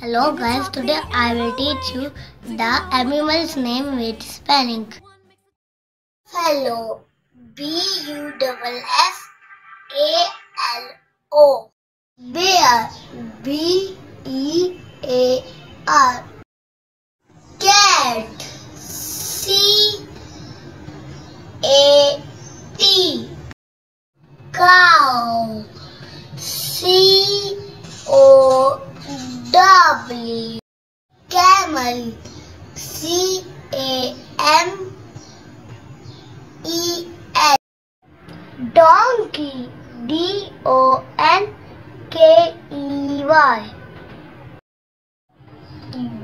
Hello guys, today I will teach you the animal's name with spelling. Hello, B U double S A L O. Bear, B E A R. Cat, C A T. C O W. Camel, C A M E L. Donkey, D O N K E Y.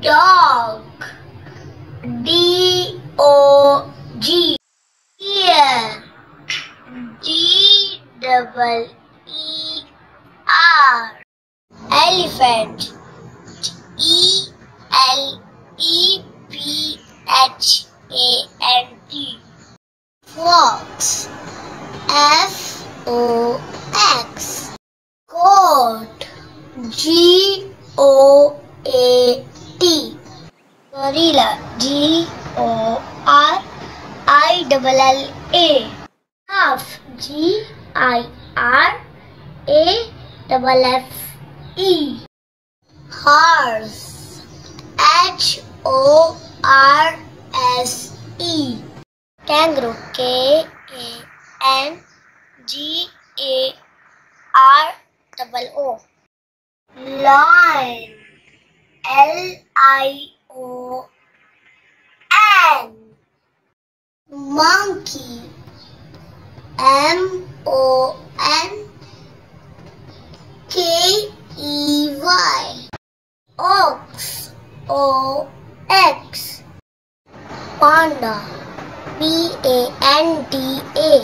Dog, double E R. Elephant, E L E P H A N T. Fox, F O X. Goat, G O A T. Gorilla, G O R I double L A. Giraffe, G I R A double F E. Horse, H O R S E. Kangaroo, K A N G A R double O. Lion, L I O N. Monkey, M O N K E Y. Ox, O X. Panda, P A N D A.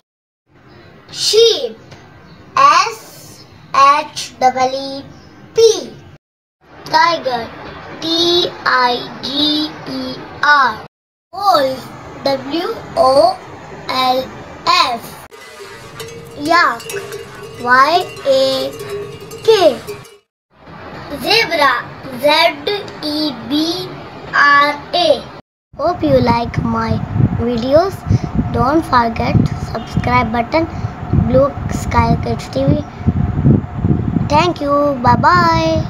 Sheep, S H E E P. Tiger, T I G E R. Wolf, W O L. Yak, Y A K. Zebra, Z E B R A. Hope you like my videos. Don't forget subscribe button, Blue Sky Kids TV. Thank you. Bye bye.